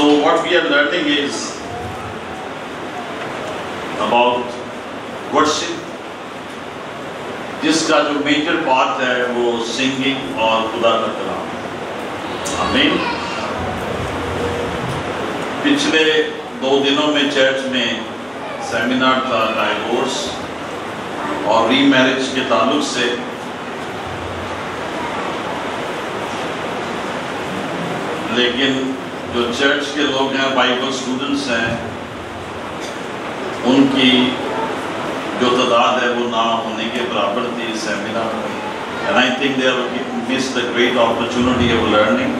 So what we are learning is about worship. جس کا جو میجر پارٹ ہے وہ سنگنگ اور خدا کا کلام آمین پچھلے دو دنوں میں چرچ میں سیمینار تھا ڈائیورس اور ری میرج کے تعلق سے لیکن جو چرچ کے لوگ ہیں بائبل سٹوڈنٹس ہیں ان کی جو تعداد ہے وہ نہ ہونے کے برابر تھی سیمینار میں And I think they have missed a great opportunity of learning.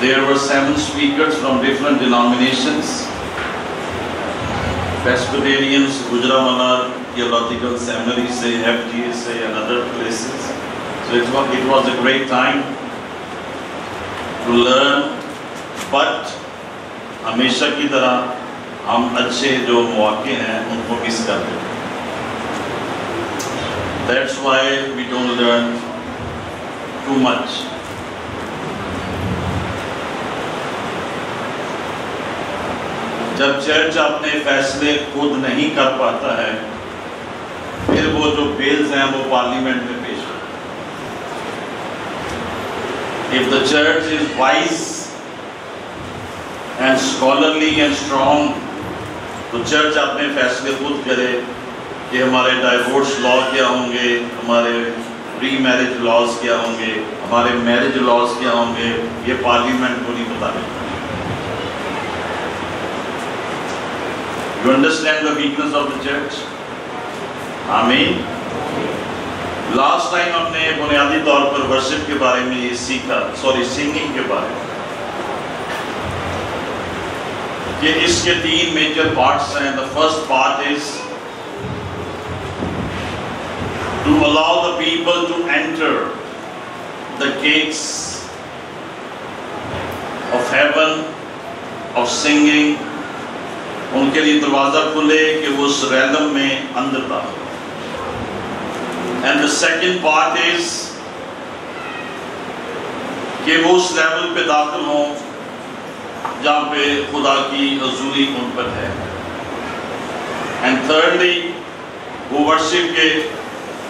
There were seven speakers from different denominations. Presbyterians, Gujranwala Theological Seminary, say FGA, say and other places. So it was, it was a great time to learn. But ہمیشہ کی طرح ہم اچھے جو مواقع ہیں ان کو مس کرتے ہیں That's why we don't learn too much. جب چرچ اپنے فیصلے خود نہیں کر پاتا ہے پھر وہ جو بیلز ہیں وہ پارلیمنٹ میں پیش ہوتے ہیں If the church is wise and scholarly and strong تو چرچ اپنے فیصلے خود کرے کہ ہمارے ڈائیورس لا کیا ہوں گے، ہمارے ری میرج لاز کیا ہوں گے، ہمارے میرج لاز کیا ہوں گے، یہ پارلیمنٹ کو نہیں بتا you understand the weakness of the church آمین لاسٹ ٹائم ہم نے بنیادی طور پر ورشپ کے بارے میں یہ سیکھا سوری سنگنگ کے بارے میں۔ کہ اس کے تین میجر پارٹس ہیں۔ The first part is to allow the people to enter the gates of heaven of singing ان کے لیے دروازہ کھلے کہ وہ اس ریلم میں اندر داخل and the second part is کہ وہ اس لیول پہ داخل ہوں جہاں پہ خدا کی حضوری ان پر ہے اینڈ تھرڈلی وہ ورشپ کے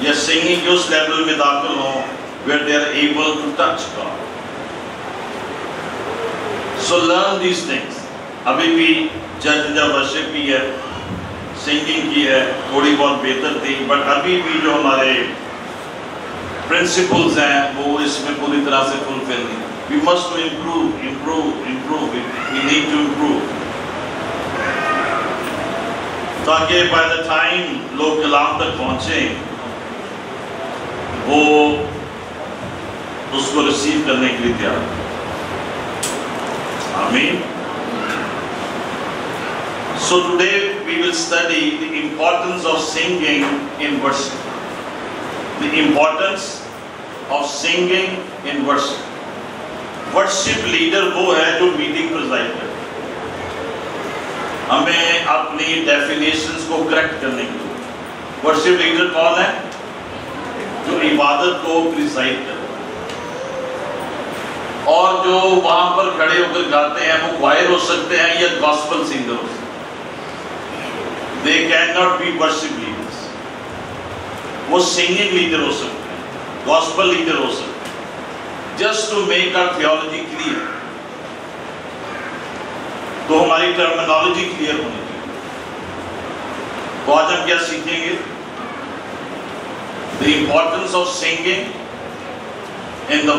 یا سنگنگ کے اس لیول میں داخل ہوں where they are able to touch God. So learn these things. ابھی بھی جج جب ورشپ کی ہے سنگنگ کی ہے تھوڑی بہت بہتر تھی بٹ ابھی بھی جو ہمارے پرنسپلز ہیں وہ اس میں پوری طرح سے فلفل نہیں We must to improve, improve, improve. We, we need to improve. تاکہ by the time لوگ کلام تک پہنچیں وہ اس کو ریسیو کرنے کے لیے تیار آمین So today we will study the importance of singing in worship. The importance of singing in worship. Worship leader وہ ہے جو میٹنگ پرزائڈ کرے. ہمیں اپنی ڈیفینیشنز کو کریکٹ کرنے کی ورشپ لیڈر کون ہے؟ جو عبادت کو پرزائڈ کرے. اور جو وہاں پر کھڑے ہو کر گاتے ہیں، وہ وائر ہو سکتے ہیں یا گاسپل سنگر ہو سکتے ہیں. They cannot be worship leaders وہ singing leader ہو سکتے ہیں gospel leader ہو سکتے ہیں just to make our theology clear تو ہماری terminology clear ہونی چاہیے تو آج ہم کیا سیکھیں گے the importance of singing in the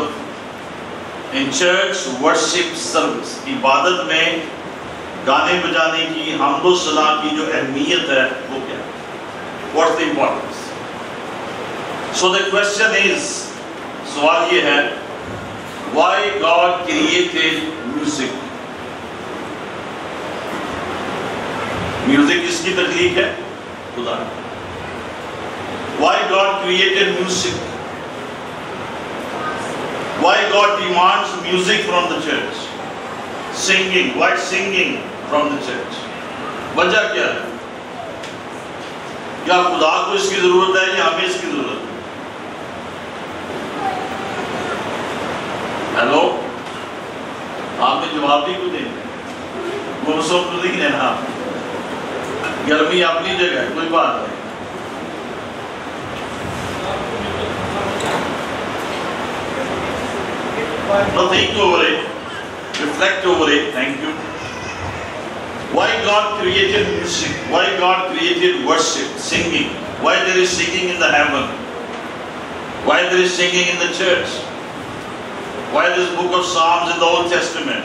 in church worship service عبادت میں گانے بجانے کی حمد و صلاح کی جو اہمیت ہے وہ کیا ہے what's the importance so the question is سوال یہ ہے why God created music music کس کی تخلیق ہے خدا why God created music why God demands music from the church singing why singing from the church. وجہ کیا ہے؟ کیا خدا کو اس کی ضرورت ہے یا ہمیں اس کی ضرورت ہے؟ ہیلو آپ نے جواب بھی کو دینا موسم تو نہیں رہنا ہاں۔ گرمی اپنی جگہ ہے کوئی بات نہیں۔ No, think over it. reflect over it, thank you. Why God created music? Why God created worship, singing? Why there is singing in the heaven? Why there is singing in the church? Why this book of Psalms in the Old Testament?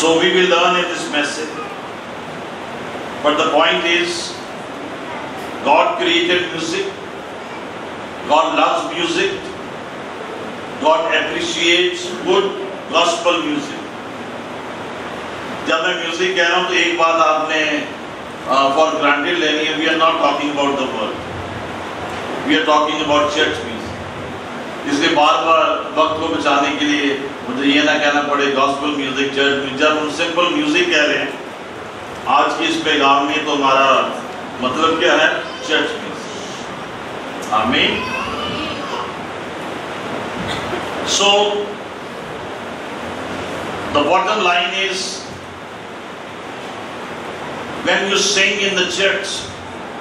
so we will learn in this message but the point is God created music God loves music. God appreciates good gospel music. جب میں music کہہ رہا ہوں تو ایک بات آپ نے فار گرانٹیڈ لینی ہے. We are not talking about the world we are talking about church music اس لیے بار بار وقت کو بچانے کے لیے مجھے یہ نہ کہنا پڑے گاسپل میوزک چرچ میوزک جب ہم سمپل میوزک کہہ رہے ہیں، آج کی اس پیغام میں تو ہمارا مطلب کیا ہے? چرچ میوزک آمین سو the bottom line is when you sing in the church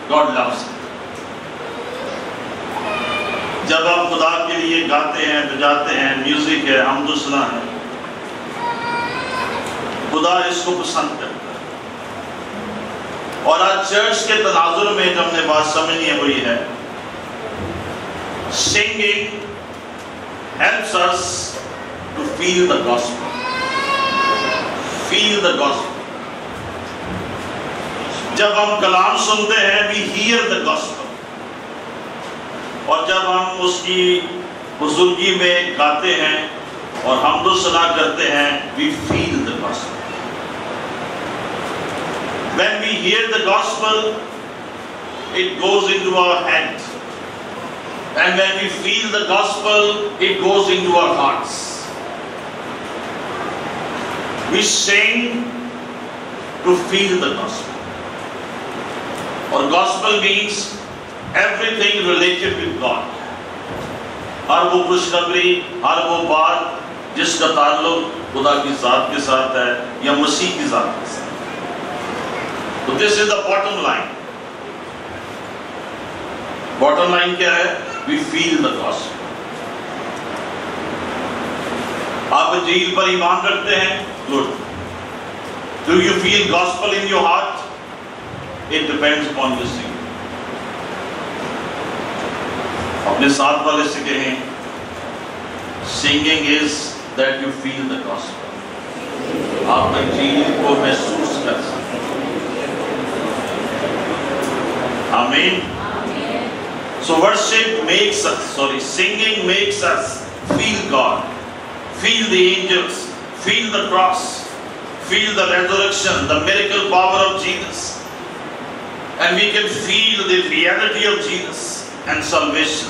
God loves it جب آپ خدا کے لیے گاتے ہیں، بجاتے ہیں میوزک ہے حمد و ثنا ہے خدا اس کو پسند کرتا ہے۔ اور آج چرچ کے تناظر میں جو ہم نے بات سمجھنی ہے وہ یہ ہے، singing helps us to feel the gospel feel the gospel جب ہم کلام سنتے ہیں we hear the gospel اور جب ہم اس کی بزرگی میں گاتے ہیں اور حمد و ثنا کرتے ہیں we feel the gospel when we hear the gospel it goes into our head and when we feel the gospel it goes into our hearts we sing to feel the gospel اور gospel means everything related with God ہر وہ خوشخبری ہر وہ بات جس کا تعلق خدا کی ذات کے ساتھ ہے یا مسیح کی ذات کے ساتھ تو this is the bottom line bottom line کیا ہے وی فیل دا gospel آپ انجیل پر ایمان رکھتے ہیں؟ Good do you feel gospel in your heart? It depends upon your singing اپنے ساتھ والے سے کہیں، singing is that you feel the gospel. آپ انجیل کو محسوس کر سکتے آمین So worship makes us, sorry, singing makes us feel God, feel the angels, feel the cross, feel the resurrection, the miracle power of Jesus. And we can feel the reality of Jesus and salvation.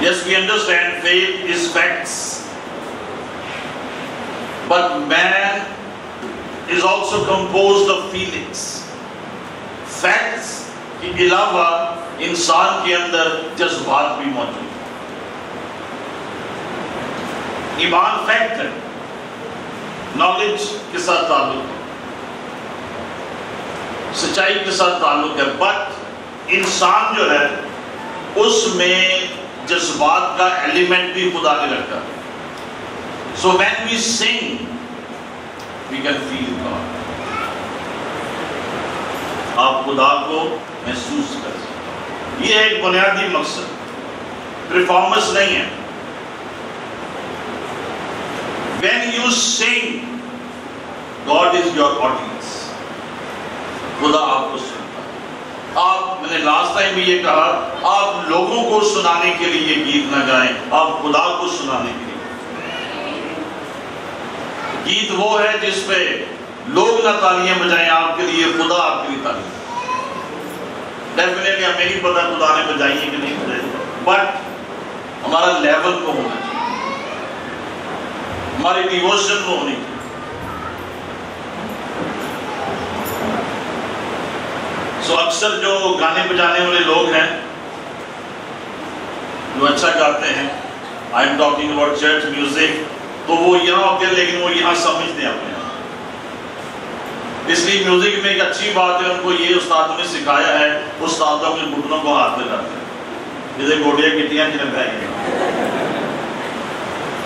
Yes, we understand faith is facts. But man is also composed of feelings. Facts کے علاوہ انسان کے اندر جذبات بھی موجود ہیں ایمان fact ہے نالج کے ساتھ تعلق ہے سچائی کے ساتھ تعلق ہے بٹ انسان جو ہے اس میں جذبات کا ایلیمنٹ بھی خدا نے رکھا سو وین وی سنگ وی کین فیل گاڈ آپ خدا کو محسوس کر سکتے یہ ایک بنیادی مقصد۔ پرفارمنس نہیں ہے۔ When you sing God is your audience خدا آپ کو سنتا ہے آپ میں نے لاسٹ ٹائم بھی یہ کہا، آپ لوگوں کو سنانے کے لیے گیت نہ گائیں، آپ خدا کو سنانے کے لیے۔ گیت وہ ہے جس پہ لوگ نہ تالیاں بجائیں، آپ کے لیے خدا آپ کے لیے تالیاں۔ ڈیفینیٹلی ہمیں نہیں پتا خدا نے بجائی ہے کہ نہیں بجائی۔ بٹ ہمارا لیول کو ہونا چاہیے۔ ہماری ڈیووشن وہ ہونی چاہیے۔ سو اکثر جو گانے بجانے والے لوگ ہیں، جو اچھا گاتے ہیں I am talking about church music تو وہ یہاں ہوتے ہیں، لیکن وہ یہاں سمجھتے ہیں اپنے اس لیے میوزک میں ایک اچھی بات ہے، ان کو یہ استادوں نے سکھایا ہے، استادوں کے گھٹنوں کو ہاتھ لگاتے ہیں۔ جیسے گوڑیاں کٹیاں جنہیں بہ گئی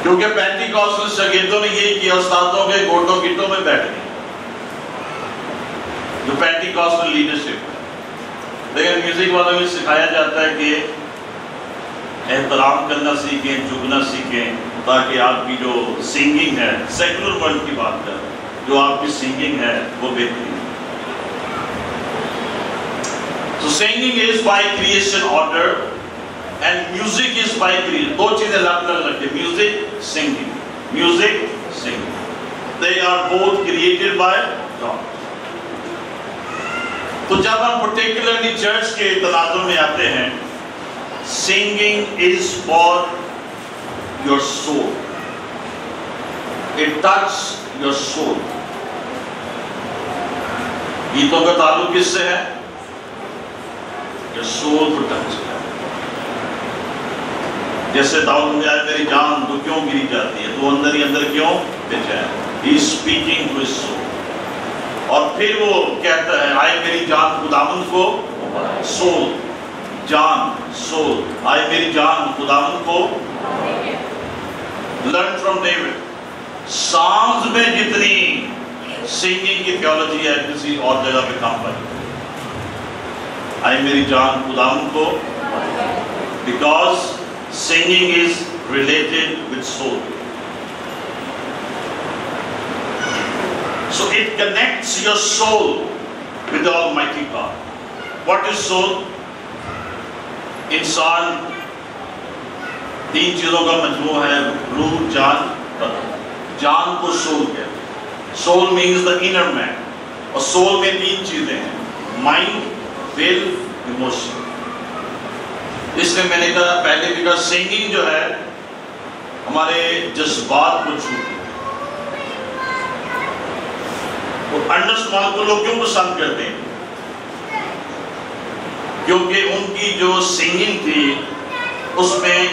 کیونکہ پینٹی کاسل شگیردوں نے یہی کیا، استادوں کے گھٹوں گٹوں میں بیٹھ گئے۔ جو پینٹی کاسل لیڈرشپ ہے لیکن میوزک والوں میں سکھایا جاتا ہے کہ احترام کرنا سیکھیں، جھکنا سیکھیں، تاکہ آپ کی جو سنگنگ ہے سیکولر ورلڈ کی بات کر جو آپ کی سنگنگ ہے، وہ بہترین تو singing is by creation order and music is by creation دو چیزیں الگ الگ رکھتے music singing music singing they are both created by God تو جب ہم پرٹیکولرلی چرچ کے تناظر میں آتے ہیں singing is for your soul it touch your soul گیتوں کا تعلق کس سے ہے؟ یور سول کو ٹچ جیسے داؤد میں آئے میری جان تو کیوں گری جاتی ہے، تو اندر ہی اندر کیوں؟ بچائے ہی اسپیکنگ ٹو سول اور پھر وہ کہتا ہے، آئے میری جان خداوند کو سول جان سول آئے میری جان خداوند کو لرن فرام ڈیوڈ سانز میں جتنی سنگنگ کی تھیولوجی ہے، کسی اور جگہ پہ کام پر آئے میری جان خداوند کو because singing is related with soul So it connects your soul with the Almighty God. What is soul? انسان تین چیزوں کا مجموع ہے، روح، جان جان کو سول کہتے soul means the inner man اور سول میں تین چیزیں ہیں۔ مائنڈ ول ایموشن اس میں میں نے کہا پہلے بھی کہا سنگنگ جو ہے، ہمارے جذبات کو چھوتی ہے چھوٹے اور انڈرسٹان کو لوگ کیوں پسند کرتے ہیں؟ کیونکہ ان کی جو سنگنگ تھی، اس میں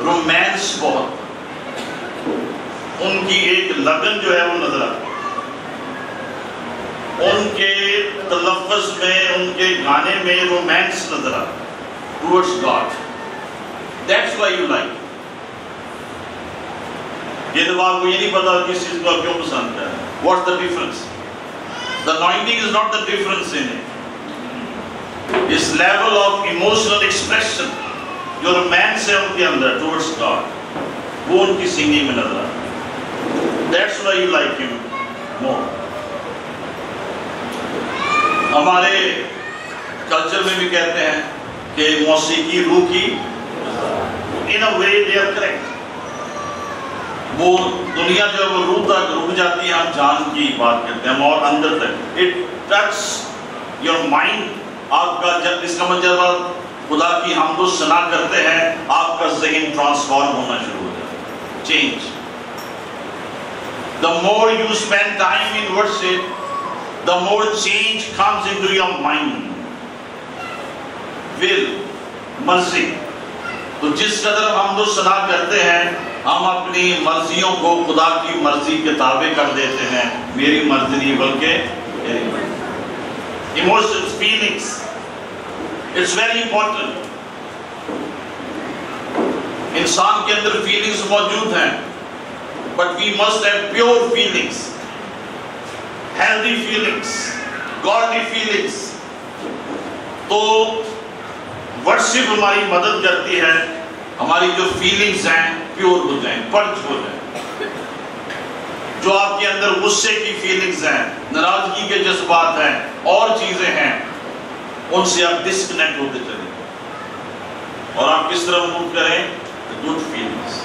رومانس بہت۔ ان کی ایک لگن جو ہے، وہ نظر آتی۔ ان کے تلفظ میں، ان کے گانے میں رومانس نظر آتا towards God that's why you like یہ تو آپ کو یہ نہیں پتا کس چیز کو آپ کیوں پسند ہے what's the difference the anointing is not the difference in it us level of emotional expression جو رومانس ہے ان کے اندر ٹورڈس گاڈ وہ ان کی سنگنگ میں نظر آتا that's why you like more ہمارے کلچر میں بھی کہتے ہیں کہ موسیقی روح کی ان اے وے دے آر کریکٹ وہ دنیا جو وہ روح تک رک جاتی ہے، ہم جان کی بات کرتے ہیں اور اندر تک۔ اٹ ٹچ یور مائنڈ آپ کا جب اس کا مطلب خدا کی حمد و ثنا کرتے ہیں، آپ کا ذہن ٹرانسفارم ہونا شروع ہو جاتا ہے۔ Change the more you spend time in worship the more change comes into your mind will مرضی تو جس قدر ہم و ثنا کرتے ہیں، ہم اپنی مرضیوں کو خدا کی مرضی کے تابع کر دیتے ہیں۔ میری مرضی نہیں، بلکہ emotions feelings it's very important انسان کے اندر فیلنگس موجود ہیں but we must have pure feelings healthy feelings godly feelings تو ورشپ ہماری مدد کرتی ہے، ہماری جو فیلنگز ہیں پیور ہو جائیں پرچ ہو جائیں۔ جو آپ کے اندر غصے کی فیلنگز ہیں، ناراضگی کے جذبات ہیں، اور چیزیں ہیں، ان سے آپ ڈسکنیکٹ ہوتے چلیں۔ اور آپ کس طرح موو کریں؟ Good feelings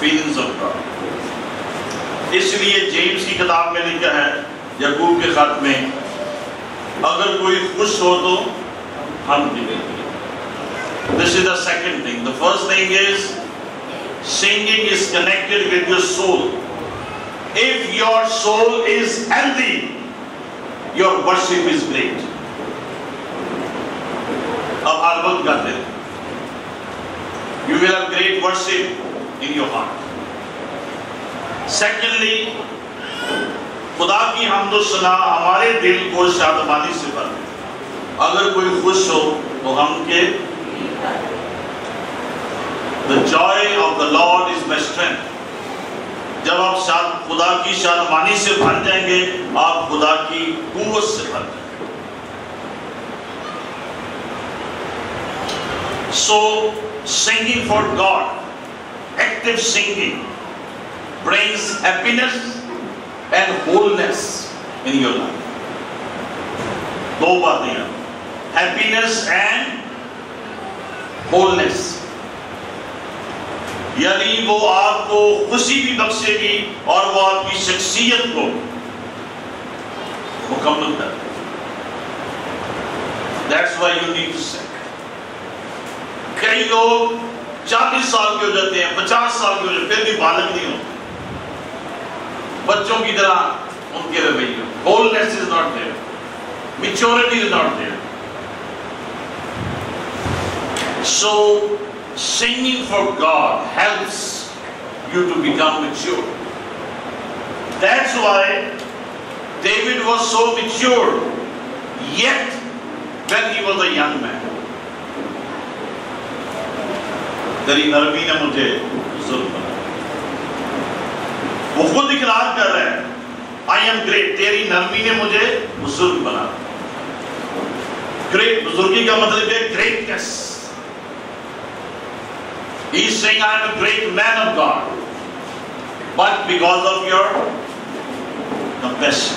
feelings of God اس لیے جیمز کی کتاب میں لکھا ہے، یعقوب کے خط میں، اگر کوئی خوش ہو تو ہم بھی گے this is the second thing. The first thing is singing is connected with your soul. If your soul is healthy, your worship is great. You will have great worship in your heart. Secondly, خدا کی حمد و سنا ہمارے دل کو شادمانی سے بھر اگر کوئی خوش ہو تو ہم کے The joy of the Lord is my strength. جب آپ خدا کی شادمانی سے بھر جائیں گے، آپ خدا کی قوت سے بھر جائیں گے. So singing for God active singing brings happiness and holiness in your life دو باتیں ہیپینس اینڈ ہولنس یعنی وہ آپ کو خوشی بھی بخشے گی اور وہ آپ کی شخصیت کو مکمل کر That's why you need to سیک کئی لوگ چالیس سال کے ہو جاتے ہیں، پچاس سال کے ہو جاتے ہیں، پھر بھی بالک نہیں ہوتے. بچوں کی طرح ان کے رویے. Holiness is not there maturity is not there So singing for God helps you to become mature. That's why David was so mature, yet when he was a young man. تیری نرمی نے مجھے ظلم بنا وہ خود اقرار کر رہا ہے آئی ایم گریٹ تیری نرمی نے مجھے بزرگ بنا گریٹ بزرگی کا مطلب ہے greatness He's saying, I am a great man of God. But because of your confession,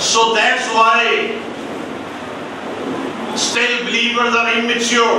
So that's why still believers are immature.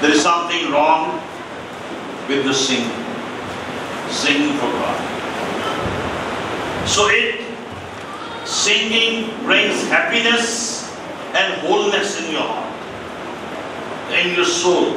There is something wrong with the singing. Sing for God. So it singing brings happiness and wholeness in your heart, in your soul.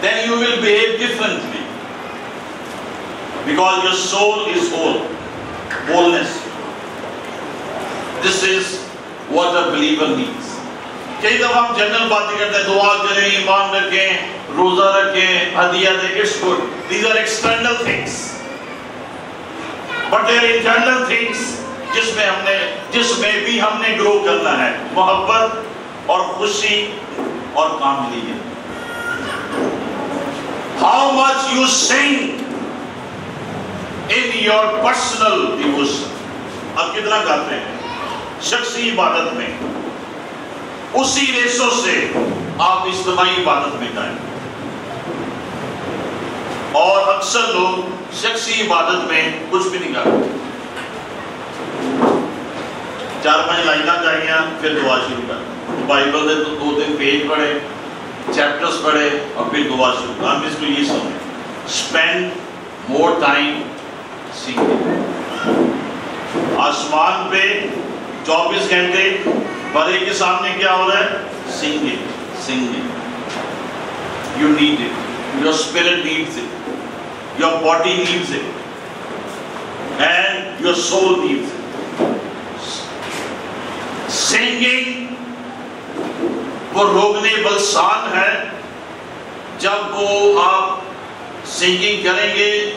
then you will behave differently because your soul is whole, wholeness. This is what a believer needs. کئی دفعہ ہم general باتیں کرتے ہیں، دعا کریں، ایمان رکھیں، روزہ رکھیں حدیعہ دیں it's good these are external things but there internal things جس میں ہم نے، جس میں بھی ہم نے گرو کرنا ہے۔ محبت اور خوشی اور کاملیت۔ ہاؤ مچ یو سنگ ان یور پرسنل ڈیووشن آپ کتنا کرتے ہیں؟ شخصی عبادت میں۔ اسی ریسوں سے آپ اجتماعی عبادت میں جائیں۔ اور اکثر لوگ شخصی عبادت میں کچھ بھی نہیں کرتے چار پانچ لائنہ چاہیے پھر دعا شروع کریں بائبل دے تو دو دن پیج پڑھے، چیپٹرز پڑھے اور پھر دعا شروع۔ کریں ہم اس کو یہ سمجھیں اسپینڈ مور ٹائم سیکھیں آسمان پہ چوبیس گھنٹے بڑے کے سامنے کیا ہو رہا ہے؟ Sing it sing it you need it your spirit need it your body need it and your soul needs it singing وہ روگنے بلسان ہے۔ جب وہ آپ سنگنگ کریں گے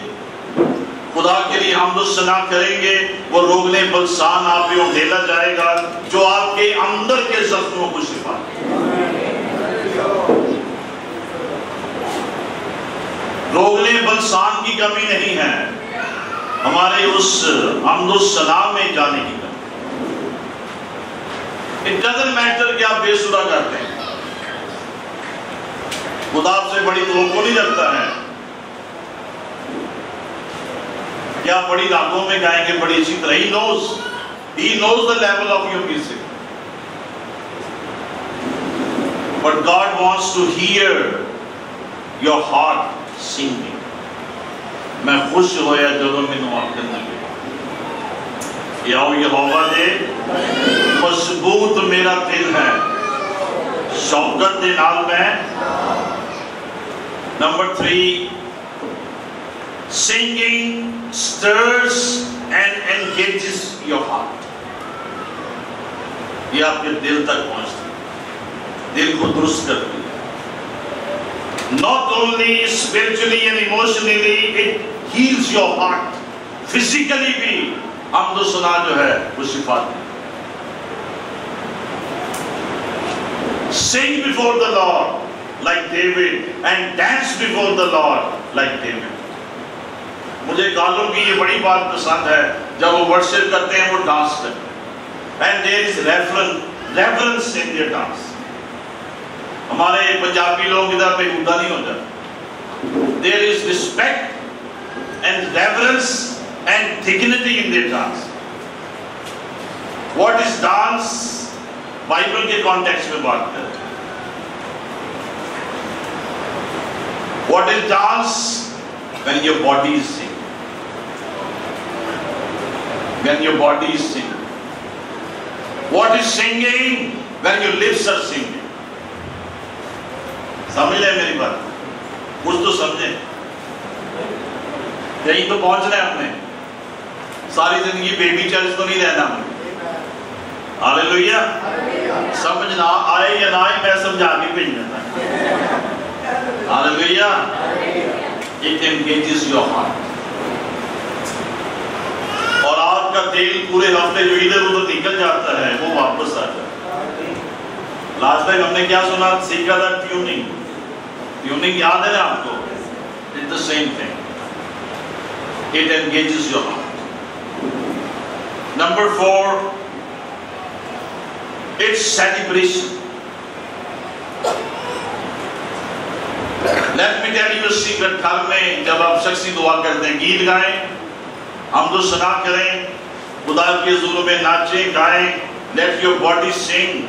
خدا کے لیے حمد الصنا کریں گے، وہ روگنے بلسان آپ پہ اندھیلا جائے گا، جو آپ کے اندر کے زخموں کو شفا روگنے بلسان کی کمی نہیں ہے۔ ہمارے اس حمد الصنا میں جانے کی کمی۔ اٹ ڈزنٹ میٹر کہ آپ بے سرا کرتے ہیں۔ خدا سے بڑی توقع نہیں رکھتا ہے۔ یا بڑی راتوں میں گائیں گے، بڑی اچھی طرح۔ He knows he knows the level of your music But God wants to hear your heart singing. میں خوش ہویا جدو میں نواب کرنے لگا یہ ہوگا دے۔ مضبوط میرا دل ہے۔ شوقت دے نال میں number three singing stirs and engages your heart یہ آپ کے دل تک پہنچتی ہے دل کو درست کرتی ہے not only spiritually and emotionally it heals your heart physically بھی حمد و سنا جو ہے وہ شفا دی sing before the Lord like David and dance before the Lord like David مجھے گالوں کی یہ بڑی بات پسند ہے۔ جب وہ ورشپ کرتے ہیں، وہ ڈانس کرتے ہیں۔ And there is reverence reverence in their dance. ہمارے پنجابی لوگ ادھر پہ ہوتا نہیں ہو جاتا there is respect and reverence and dignity in their dance what is dance Bible کے کانٹیکس میں بات کریں۔ What is dance when your body is sing when your body is sing what is singing when your lips are singing سمجھ لیں میری بات کچھ تو سمجھیں کہیں تو پہنچنا ہے ہم نے ساری زندگی بیبی چرچ تو نہیں رہنا ہم ہاللویا سمجھ نہ آئے یا نہ آئے میں سمجھا کے بھیج دیتا hallelujah it engages your heart اور آپ کا دل پورے ہفتے جو ادھر ادھر نکل جاتا ہے، وہ واپس آ جاتا ہے۔ لاسٹ ٹائم ہم نے کیا سنا؟ سیکھا تھا ٹیوننگ۔ ٹیوننگ یاد ہے نا آپ کو؟ It's the same thing it engages your heart number four it's celebration let me tell you secret گھر میں جب آپ شخصی دعا کرتے ہیں، گیت گائیں۔ ہم تو سنا کریں۔ خدا کے حضور میں ناچیں، گائیں لیٹ یور باڈی سنگ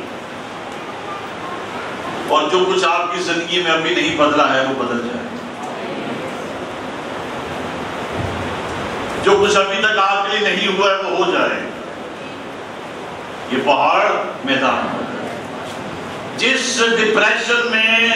اور جو کچھ آپ کی زندگی میں ابھی نہیں بدلا ہے، وہ بدل جائے۔ جو کچھ ابھی تک آپ کے لیے نہیں ہوا ہے، وہ ہو جائے۔ یہ پہاڑ میدان جس ڈپریشن میں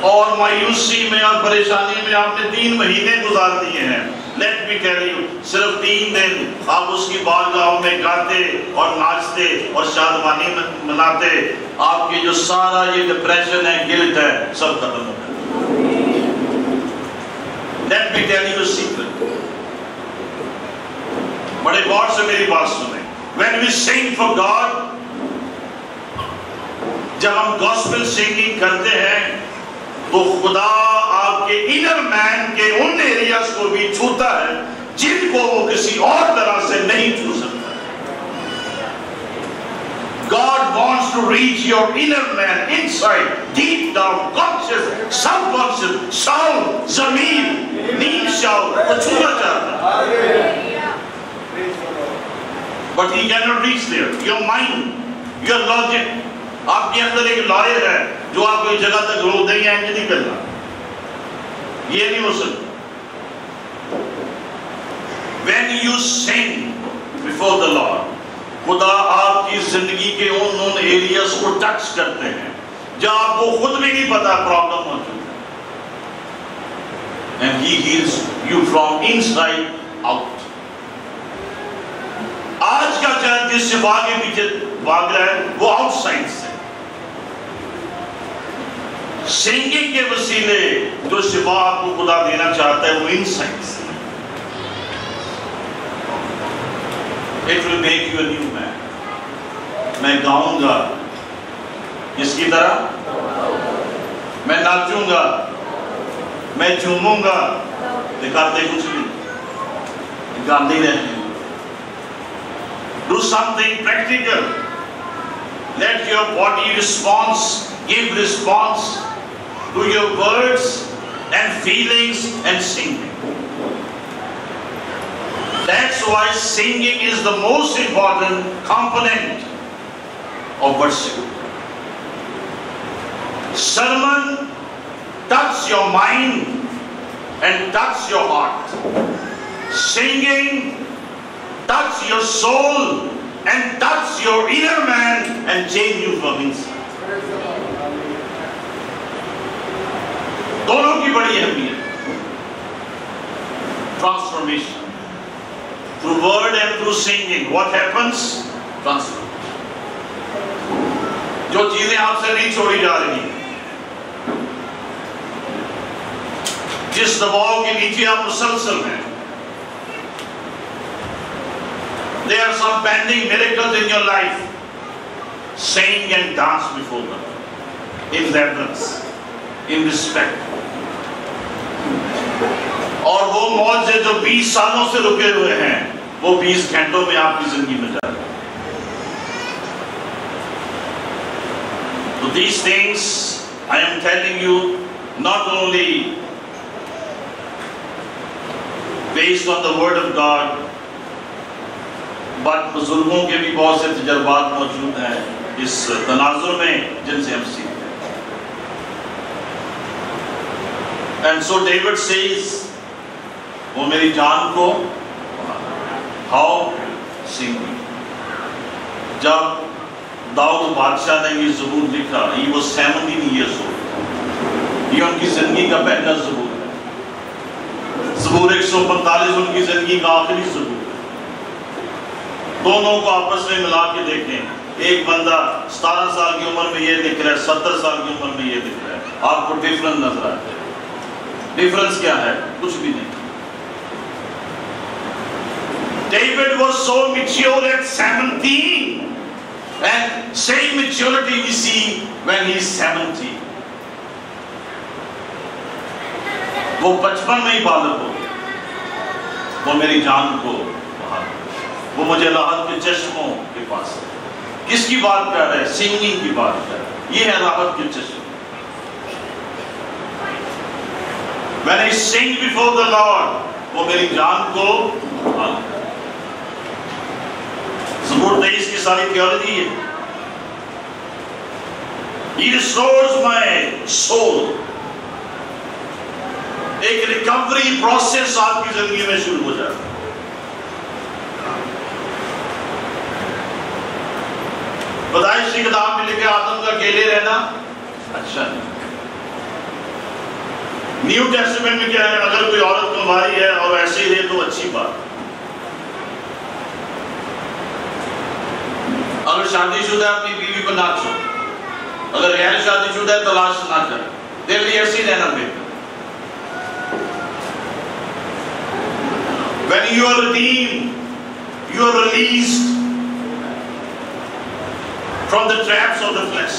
اور مایوسی میں اور پریشانی میں آپ نے تین مہینے گزار دیے ہیں۔ لیٹ می ٹیل یو صرف تین دن آپ اس کی بارگاہوں میں گاتے اور ناچتے اور شادمانی مناتے، آپ کی جو سارا یہ ڈپریشن ہے گلٹ ہے، سب ختم ہو گیا۔ Let me tell you secret بڑے غور سے میری بات سنیں۔ When we sing for God جب ہم گوسپل سنگنگ کرتے ہیں تو خدا آپ کے انر مین کے ان ایریاز کو بھی چھوتا ہے جن کو وہ کسی اور طرح سے نہیں چھو سکتا God wants to reach your inner man inside, deep down, conscious, subconscious, sound, zameen, نیند شاؤ وہ چھونا چاہتا ہے But he cannot reach there. Your mind, your logic, آپ کے اندر ایک لائر ہے جو آپ کو جگہ تک رو دیں گے انج نہیں کرنا۔ یہ نہیں ہو سکتا when you sing before the Lord خدا آپ کی زندگی کے ان ان ایریاز کو ٹچ کرتے ہیں جو آپ کو خود بھی نہیں پتا پرابلم موجود ہے and he heals you from inside out آج کا چاہت جس شفا کے پیچھے بھاگ رہا ہے، وہ آؤٹ سائڈ سے۔ سنگنگ کے وسیلے جو شفا آپ کو خدا دینا چاہتا ہے وہ ان سائڈ سے It will make you میں گاؤں گا۔ اس کی طرح؟ میں ناچوں گا۔ میں جھوموں گا۔ دکھاتے کچھ نہیں۔ گاندھی رہتے ہیں Do something practical. Let your body response, give response. To your words and feelings and singing. That's why singing is the most important component of worship. sermon touch your mind and touch your heart. Singing touch your soul and touch your inner man and change you from inside. دونوں کی بڑی اہمیت transformation through word and through singing what happens transformation جو چیزیں آپ سے نہیں چھوڑی جا رہی جس دباؤ کے نیچے آپ مسلسل ہیں، There are some pending miracles in your life. Sing and dance before them. In reverence. In respect. اور وہ موجے جو بیس سالوں سے رکے ہوئے ہیں۔ وہ بیس گھنٹوں میں آپ کی زندگی میں جائے۔ تو these things I am telling you not only based on the word of God but بزرگوں کے بھی بہت سے تجربات موجود ہیں اس تناظر میں جن سے ہم سیکھتے ہیں۔ اینڈ سو ڈیوڈ سیز وہ میری جان کو ہاؤ سنگ جب داؤد بادشاہ نے یہ ضرور لکھا، یہ وہ سیونٹین ایئرس ہو یہ ان کی زندگی کا پہلا ضرور ہے۔ ضرور ایک سو پنتالیس ان کی زندگی کا آخری ضرور ہے۔ دونوں کو آپس میں ملا کے دیکھیں۔ ایک بندہ ستارہ سال کی عمر میں یہ لکھ رہا ہے، ستر سال کی عمر میں یہ لکھ رہا ہے۔ آپ کو ڈیفرنس نظر آتا ہے۔ ڈیفرنس کیا ہے؟ کچھ بھی نہیں۔ David was so mature at 17 and same maturity we see when he is 70 وہ بچپن میں ہی بالغ ہو وہ میری جان کو وہ مجھے راحت کے چشموں کے پاس ہے. کس کی بات کر رہے سنگنگ کی بات کر رہے یہ ہے راحت کے چشم. When I sing before the Lord. وہ میری جان کو زبور تیئیس کی ساری تھیولوجی ہے He restores my soul. ایک ریکوری پروسیس آپ کی زندگی میں شروع ہو جائے بدائش کی کتاب میں لکھے آدم کا اکیلے رہنا اچھا نہیں نیو ٹیسٹمنٹ میں کیا ہے اگر کوئی عورت کماری ہے اور ایسے ہی رہے تو اچھی بات اگر شادی شدہ ہے اپنی بیوی کو نہ چھو۔ اگر غیر شادی شدہ ہے تلاش نہ کرے دل بھی ایسے ہی رہنا بہتر When you are redeemed, you are released from the traps of the flesh.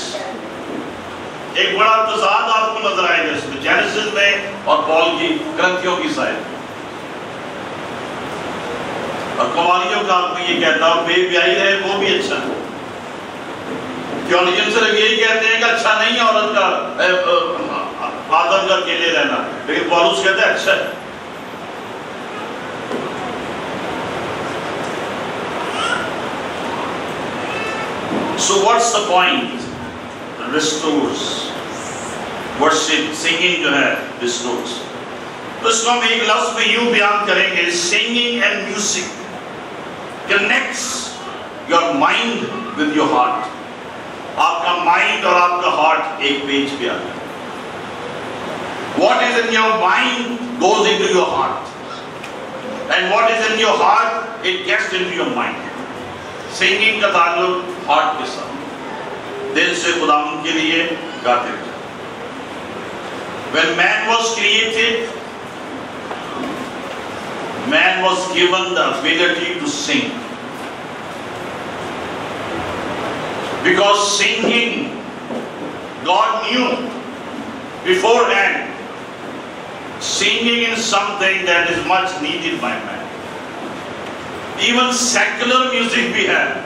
ایک بڑا تضاد آپ کو نظر آئے گا اس میں جینسس میں اور پال کی گرنتھیوں کی سائد اور کمالیوں کا آپ کو یہ کہتا ہوں بے بیائی رہے وہ بھی اچھا ہے کیوں نہیں سے یہی کہتے ہیں کہ اچھا نہیں ہے عورت کا آدم کا اکیلے رہنا لیکن پالوس کہتے ہیں اچھا ہے So what's the point? Restores. Worship, singing جو ہے restores. تو اس کو ہم ایک لفظ میں یوں بیان کریں گے singing and music connects your mind with your heart آپ کا مائنڈ اور آپ کا ہارٹ ایک پیج پہ آتا ہے what is in your mind goes in your heart and what is in your heart it gets in your mind singing کا تعلق ہارٹ کے ساتھ دل سے خدا کے لیے گاتے تھے When man was created, man was given the ability to sing. Because singing, God knew beforehand, singing is something that is much needed by man. Even secular music we have,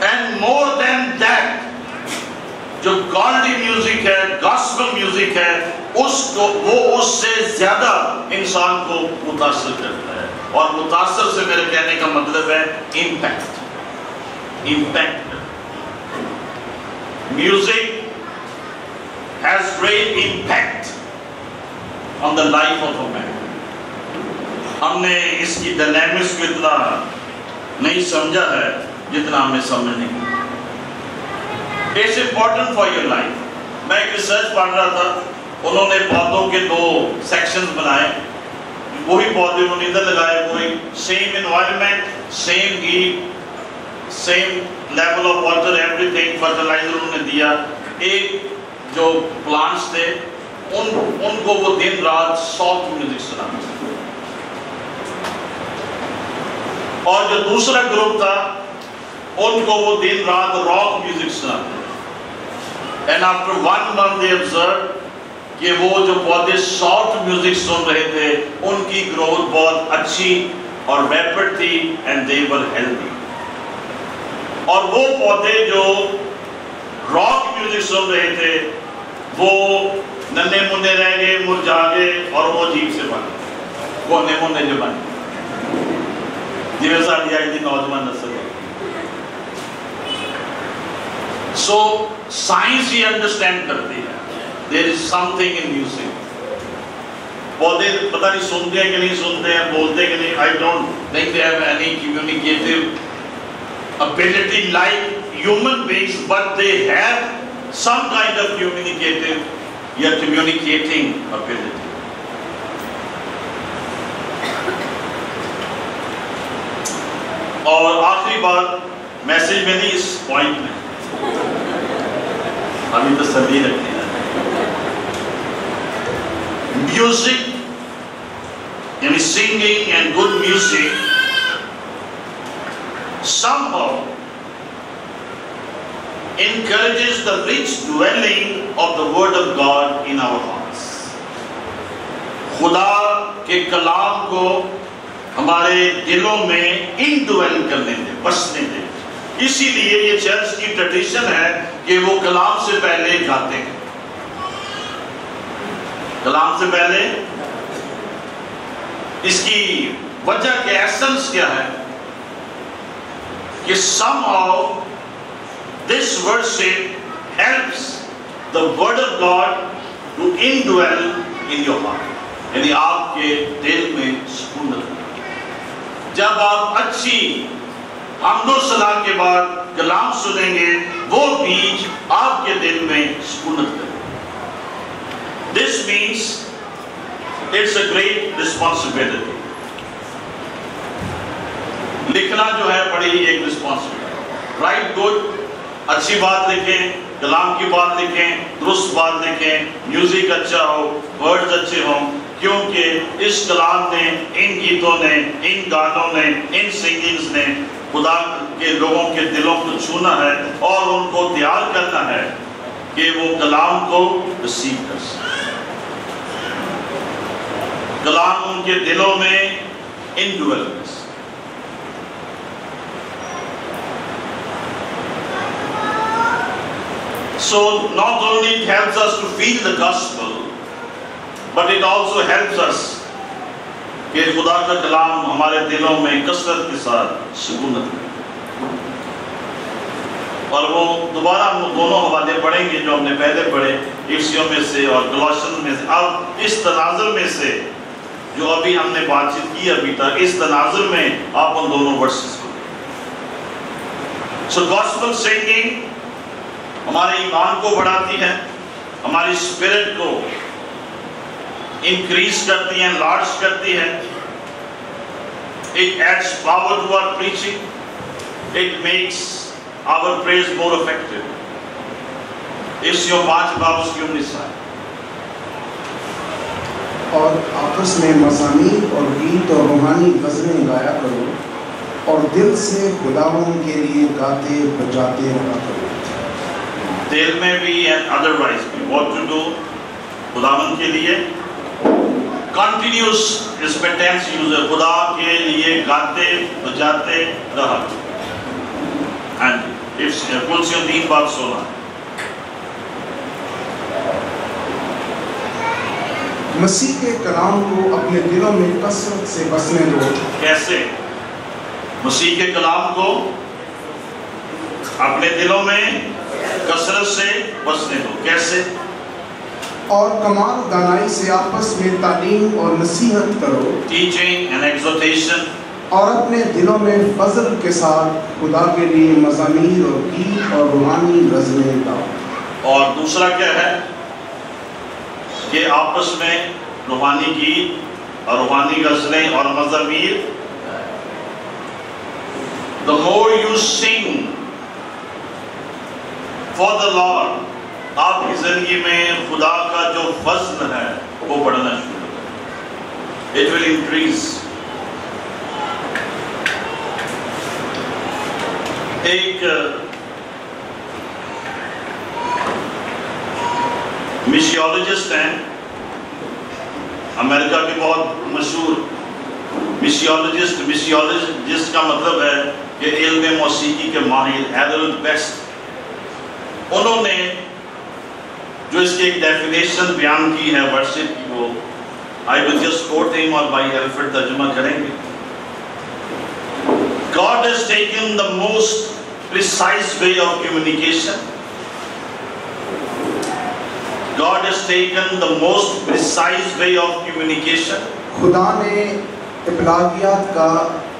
and more than that جو godly music ہے gospel music ہے، اس کو وہ اس سے زیادہ انسان کو متاثر کرتا ہے. اور متاثر سے میرے کہنے کا مطلب ہے impact impact music has great impact on the life of a man ہم نے اس کی ڈائنامکس کو اتنا نہیں سمجھا ہے جتنا ہمیں سمجھنے کی it's important for your life میں ایک ریسرچ پڑھ رہا تھا، انہوں نے پودوں کے دو سیکشنز بنائے۔ وہی پودے انہوں نے ادھر لگائے، وہی same environment same heat same level of water everything fertilizer انہوں نے دیا۔ ایک جو پلانٹس تھے، ان ان کو وہ دن رات سافٹ میوزک سناتے تھے۔ اور جو دوسرا گروپ تھا ان کو وہ دن رات راک میوزک سناتے and after one month they observed کہ وہ جو پودے سافٹ میوزک سن رہے تھے، ان کی گروتھ بہت اچھی اور ریپڈ تھی اینڈ دے ور ہیلدی اور وہ پودے جو راک میوزک سن رہے تھے، وہ ننے منے رہ گئے، مرجا گئے اور وہ عجیب سے بن گئے وہ ننے منے جو بن جی میں ساتھ آئی نوجوان نسل ہے سو سائنس ہی انڈرسٹینڈ کرتی ہے دیر از سم تھنگ ان میوزک پودے پتہ نہیں سنتے ہیں کہ نہیں سنتے ہیں بولتے کہ نہیں I don't think they have any communicative ability like human beings but they have some kind of communicative یا communicating ability. اور آخری بات میسیج میں نہیں اس پوائنٹ میں ابھی تسلی رکھتے ہیں میوزک یعنی singing and good music somehow encourages the rich dwelling of the word of God in our hearts. خدا کے کلام کو ہمارے دلوں میں انڈویل کرنے دے بسنے دے اسی لیے یہ چرچ کی ٹریڈیشن ہے کہ وہ کلام سے پہلے گاتے ہیں۔ کلام سے پہلے؟ اس کی وجہ کے ایسنس کیا ہے؟ کہ somehow this worship helps the word of God to indwell in your heart یعنی آپ کے دل میں سکونت جب آپ اچھی حمد و صلاح کے بعد کلام سنیں گے، وہ بیج آپ کے دل میں سکونت کرے۔ This means it's a great responsibility. لکھنا جو ہے بڑی ایک رسپانسبلٹی رائٹ گڈ اچھی بات لکھیں، کلام کی بات لکھیں، درست بات لکھیں میوزک اچھا ہو ورڈز اچھے ہوں، کیونکہ اس کلام نے، ان گیتوں نے، ان گانوں نے، ان سنگنگز نے خدا کے لوگوں کے دلوں کو چھونا ہے اور ان کو تیار کرنا ہے کہ وہ کلام کو رسیو کر سکے کلام ان کے دلوں میں انڈویل کر سکے So not only it helps us to feel the gospel, but it also helps us کہ خدا کا کلام ہمارے دلوں میں کثرت کے ساتھ سکونت کرے اور وہ دوبارہ ہم دونوں حوالے پڑھیں گے جو ہم نے پہلے پڑھے افسیوں میں سے اور گلوشن میں سے۔ اب اس تناظر میں سے جو ابھی ہم نے بات چیت کی ابھی تک، اس تناظر میں آپ ان دونوں ورسز کو۔ سو گاسپل سنگنگ ہمارے ایمان کو بڑھاتی ہے، ہماری اسپرٹ کو انکریز کرتی ہے لارج کرتی ہے it adds power to our preaching. It makes our praise more effective. اس جو پانچ باب اس کی انیس ہے اور آپس میں مضامین اور گیت اور روحانی غزلیں گایا کرو اور دل سے خداون کے لیے گاتے بجاتے رہا کرو۔ دل میں بھی اینڈ ادروائز بھی واٹ ٹو ڈو خداون کے لیے۔ کنٹینیوس اس میں ٹینس یوز ہے خدا کے لیے گاتے بجاتے رہا اینڈ اٹس بات سونا مسیح کے کلام کو اپنے دلوں میں کثرت سے بسنے دو کیسے مسیح کے کلام کو اپنے دلوں میں کثرت سے بسنے دو کیسے اور کمال دانائی سے آپس میں تعلیم اور نصیحت کرو۔ ٹیچنگ اینڈ ایگزوٹیشن اور اپنے دلوں میں فضل کے ساتھ خدا کے لیے مضامین اور گیت اور روحانی غزلیں گاؤ۔ اور دوسرا کیا ہے؟ کہ آپس میں روحانی گیت اور روحانی غزلیں اور مضامیر the more you sing for the Lord آپ کی زندگی میں خدا کا جو فضل ہے، وہ بڑھنا شروع ہوگا it will ایک مشیولوجسٹ ہیں۔ امریکہ کے بہت مشہور۔ مشیولوجسٹ مشیولوجسٹ کا مطلب ہے کہ علم موسیقی کے ماہر ایڈل بیسٹ۔ انہوں نے جو اس کی ایک ڈیفینیشن بیان کی ہے ورشپ کی وہ آئی ول جسٹ کوٹ ہم اور بائی الفرڈ ترجمہ کریں گے. God has taken the most precise way of communication. God has taken the most precise way of communication. خدا نے ابلاغیات کا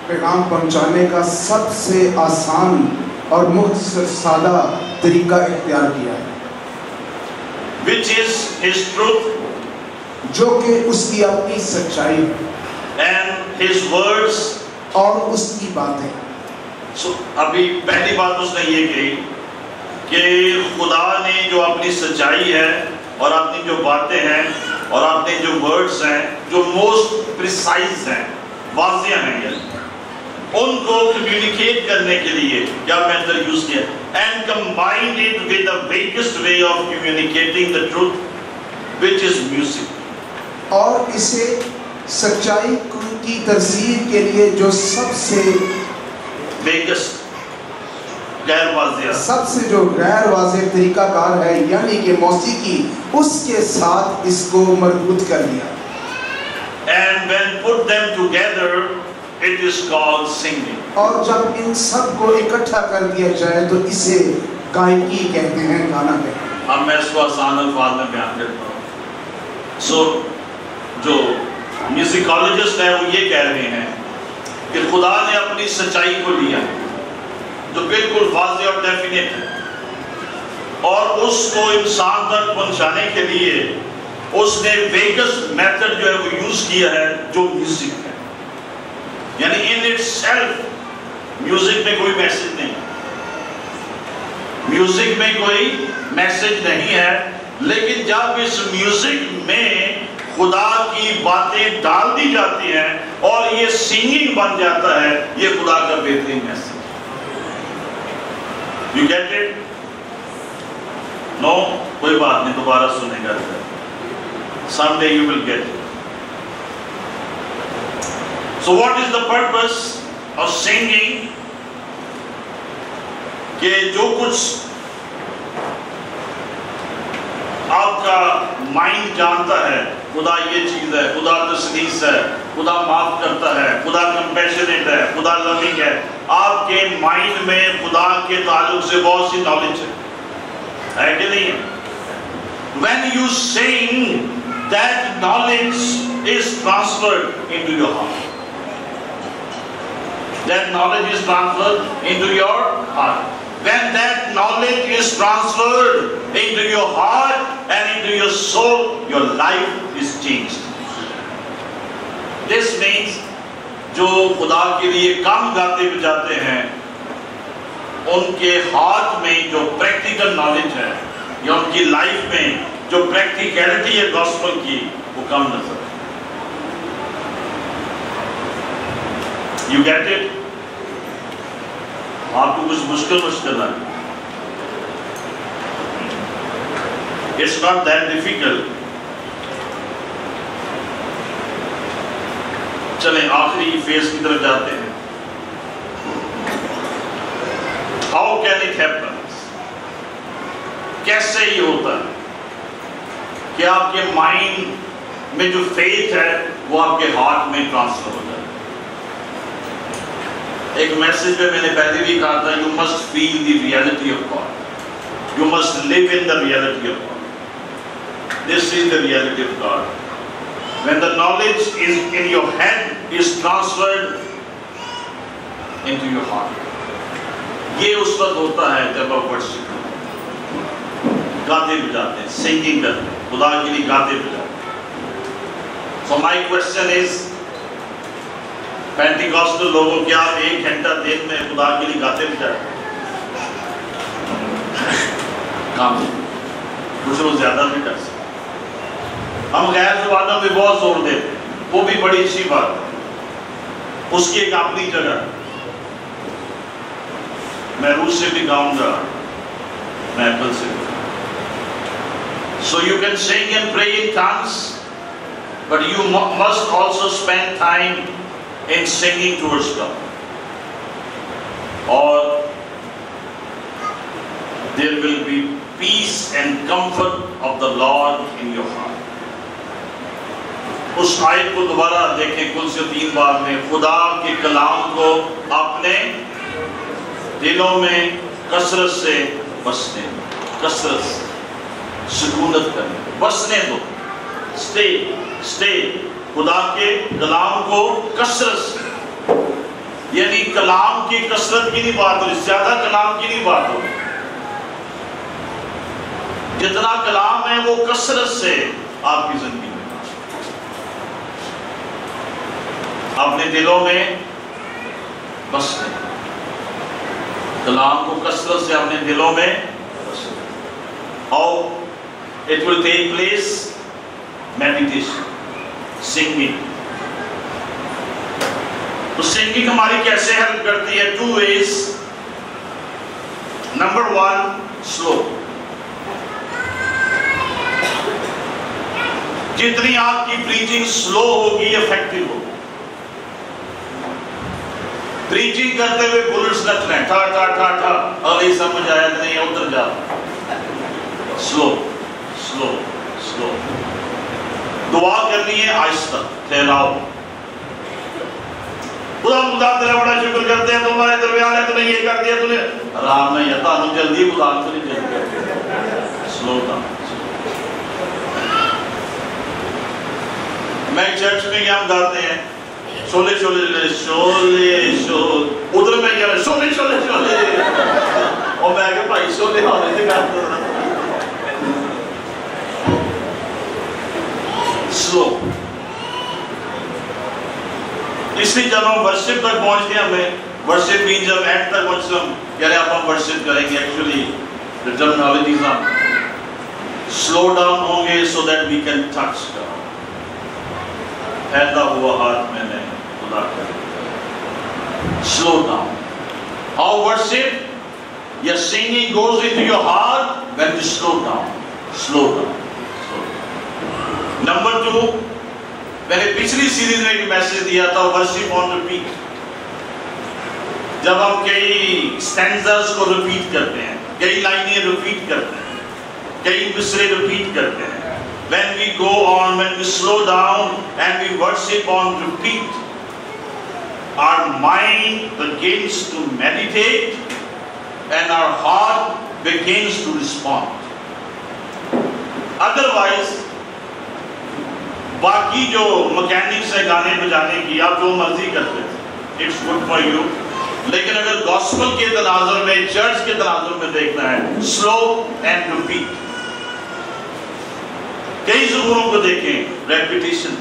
پیغام پہنچانے کا سب سے آسان اور مختصر سادہ طریقہ اختیار کیا ہے۔ Which is his truth جو کہ اس کی اپنی سچائی and his words. اور اس کی باتیں۔ So, ابھی پہلی بات اس نے یہ کہی کہ خدا نے جو اپنی سچائی ہے اور اپنی جو باتیں ہیں اور اپنے جو ورڈز ہیں جو موسٹ پریسائز ہیں واضح ہیں۔ یہ ان کو کمیونیکیٹ کرنے کے لیے کیا میتھڈ یوز کیا and combined it with the weakest way of communicating the truth which is music اور اسے سچائی کی ترسیل کے لیے جو سب سے ویکسٹ غیر واضح سب سے جو غیر واضح طریقہ کار ہے یعنی کہ موسیقی اس کے ساتھ اس کو مربوط کر دیا And when put them together, it is called singing. اور جب ان سب کو اکٹھا کر دیا جائے تو اسے گائکی کہتے ہیں گانا کہتے ہیں۔ اب میں اس کو آسان الفاظ میں بیان کرتا ہوں۔ سو جو میوزیکالوجسٹ ہیں وہ یہ کہہ رہے ہیں کہ خدا نے اپنی سچائی کو لیا جو بالکل واضح اور ڈیفینیٹ ہے اور اس کو انسان تک پہنچانے کے لیے اس نے ویگس میتھڈ جو ہے وہ یوز کیا ہے جو میوزک ہے۔ یعنی ان اٹ سیلف میوزک میں کوئی میسج نہیں میوزک میں کوئی میسج نہیں ہے لیکن جب اس میوزک میں خدا کی باتیں ڈال دی جاتی ہیں اور یہ سنگنگ بن جاتا ہے، یہ خدا کا بہترین message you get it no کوئی بات نہیں، دوبارہ سنے گا someday you will get so what is the purpose of singing کہ جو کچھ آپ کا مائنڈ جانتا ہے، خدا یہ چیز ہے، خدا تسلیس ہے، خدا معاف کرتا ہے، خدا کمپیشنیٹ ہے، خدا لونگ ہے۔ آپ کے مائنڈ میں خدا کے تعلق سے بہت سی نالج ہے۔ ہے کہ نہیں when you sing that knowledge is transferred into your heart that knowledge is transferred into your heart when that knowledge is transferred into your heart and into your soul, your life is changed. This means جو خدا کے لیے کام گاتے بجاتے ہیں ان کے ہاتھ میں جو پریکٹیکل نالج ہے یا ان کی لائف میں جو پریکٹیکلٹی ہے گاسپل کی وہ کم نظر ہے یو گیٹ اٹ آپ کو کچھ مشکل مشکل ہے اٹس ناٹ دیٹ ڈیفیکلٹ چلیں آخری فیز کی طرف جاتے ہیں۔ ہاؤ کین اٹ ہیپن کیسے یہ ہوتا ہے؟ کہ آپ کے مائنڈ میں جو فیتھ ہے وہ آپ کے ہارٹ میں ٹرانسفر ہو جائے ایک میسج میں میں نے پہلے بھی کہا تھا you must feel the reality of God you must live in the reality of God this is the reality of God when the knowledge is in your head is transferred into your heart. یہ اس وقت ہوتا ہے جب آپ worship گاتے بجاتے ہیں singing کرتے ہیں، خدا کے لیے گاتے بجاتے ہیں۔ So my question is پینٹیکاسٹل لوگوں کیا آپ ایک گھنٹہ دن میں خدا کے لیے گاتے بھی بجاتے کام کچھ لوگ زیادہ نہیں کر سکتے۔ ہم غیر زبانوں پہ بہت زور دیتے وہ بھی بڑی اچھی بات ہے۔ اس کی ایک اپنی جگہ۔ میں روس سے بھی گاؤں گا۔ میں ایپل سے بھی۔ So you can sing and pray in tongues, but you must also spend time in singing towards God. Or there will be peace and comfort of the Lord in your heart. اس آیت کو دوبارہ دیکھیں کل سے تین بار میں، خدا کے کلام کو اپنے دلوں میں کثرت سے بسنے، کثرت سے، سکونت کرنے، بسنے دو سٹے سٹے خدا کے کلام کو کثرت سے۔ یعنی کلام کی کثرت کی نہیں بات ہو زیادہ کلام کی نہیں بات ہو جتنا کلام ہے وہ کثرت سے آپ کی زندگی میں۔ اپنے دلوں میں بسنے کلام کو کثرت سے اپنے دلوں میں اور it will take place meditation singing تو سنگنگ ہماری کیسے ہیلپ کرتی ہے؟ Two ways number one slow جتنی آپ کی پریچنگ سلو ہوگی افیکٹو ہوگی۔ پریچنگ کرتے ہوئے بلٹس نہ چلیں ٹھا ٹھا ٹھا ٹھا۔ اگلی سمجھ آیا نہیں، ادھر جا۔ سلو سلو سلو دعا کرنی ہے آہستہ، ٹھہراؤ۔ خدا خدا تیرا بڑا شکر کرتے ہیں تمہارے درمیان ہے تو نے یہ کر دیا تو نے۔ آرام نہیں ہے تانوں جلدی خدا تو نہیں جلدی سلو ڈاؤن میں چرچ میں کیا ہم گاتے ہیں؟ شولے شولے شولے شولے ادھر میں کیا شولے شولے شولے۔ اور میں کہ بھائی شولے ہونے سے گاتا تھا سلو اس لیے جب ہم ورشپ تک پہنچتے ہیں ہمیں ورشپ مین جب اینڈ تک پہنچتے ہم کہہ رہے ہیں ہم ورشپ کریں گے ایکچولی ٹرمنالوجیز ہم سلو ڈاؤن ہوں گے so that we can touch God پھیلتا ہوا ہاتھ میں نے خدا کر سلو ڈاؤن ہاؤ ورشپ یا singing goes into your heart when you slow down slow down number two میں نے پچھلی سیریز میں ایک میسج دیا تھا ورشپ آن ریپیٹ جب ہم کئی سٹینزرز کو ریپیٹ کرتے ہیں، کئی لائنیں ریپیٹ کرتے ہیں، کئی مصرے ریپیٹ کرتے ہیں. When we go on when we slow down and we worship on repeat our mind begins to meditate and our heart begins to respond. Otherwise باقی جو مکینکس ہے گانے بجانے کی، آپ جو مرضی کرتے ہیں اٹس گڈ فار یو لیکن اگر گاسپل کے تناظر میں چرچ کے تناظر میں دیکھنا ہے سلو اینڈ ریپیٹ کئی زبوروں کو دیکھیں ریپیٹیشن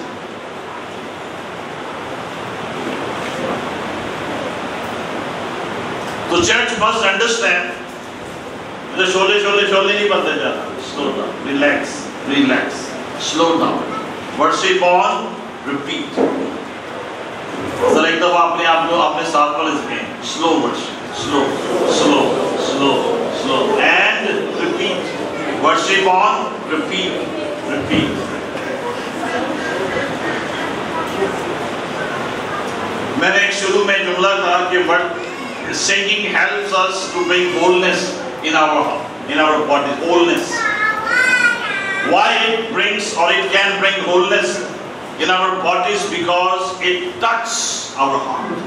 تو چرچ مسٹ انڈرسٹینڈ شولے شولے شولے نہیں بنتے جانا slow down relax relax slow down worship on repeat ذرا ایک دفعہ اپنے آپ کو اپنے ساتھ والے سکیں slow worship slow slow slow slow and repeat worship on repeat repeat میں نے ایک شروع میں جملہ کہا کہ singing helps us to bring wholeness in our in our body wholeness. Why it brings or it can bring wholeness in our bodies because it touches our heart.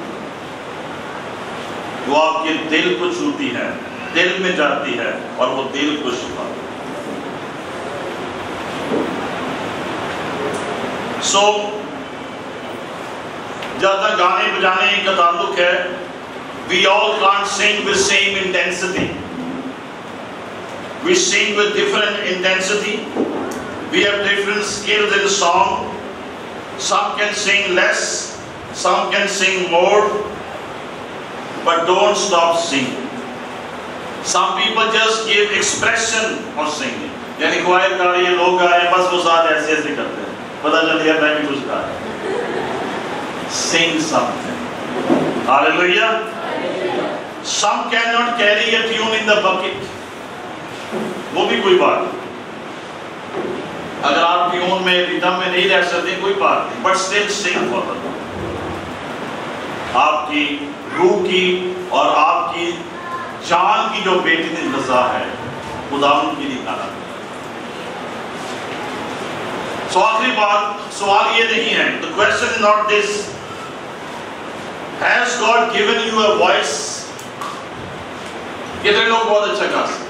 جو آپ کے دل کو چھوتی ہے دل میں جاتی ہے اور وہ دل کو شفا سو جہاں تک گانے بجانے کا تعلق ہے we all can't sing with same intensity We sing with different intensity. We have different skills in song. Some can sing less, some can sing more, but don't stop singing. Some people just give expression of singing. sing something hallelujah some cannot carry a tune in the bucket وہ بھی کوئی بات نہیں۔ اگر آپ tune میں rhythm میں نہیں رہ سکتے، کوئی بات نہیں۔ بٹ اسٹل سنگ فار آپ کی روح کی اور آپ کی جان کی جو بیٹی غذا ہے خدا ان کی نکالا سو آخری بات، سوال یہ نہیں ہے۔ The question is not this has God given you a voice کتنے لوگ بہت اچھا گا سکتے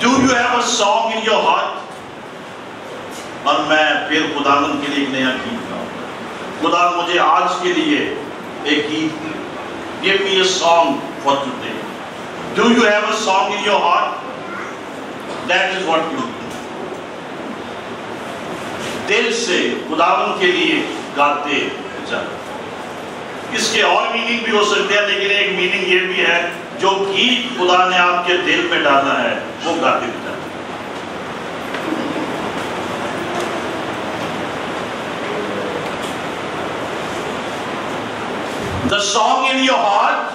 Do you have a song in your heart? اور میں پھر خداوند کے لیے ایک نیا گیت گاؤں خدا مجھے آج کے لیے ایک گیت دے Give me a song for today. Do you have a song in your heart? That is what you do. دل سے خداوند کے لیے گاتے جاؤ اس کے اور میننگ بھی ہو سکتے ہیں، لیکن ایک میننگ یہ بھی ہے، جو گیت خدا نے آپ کے دل میں ڈالا ہے، وہ گاتے بھی جاتے The song in your heart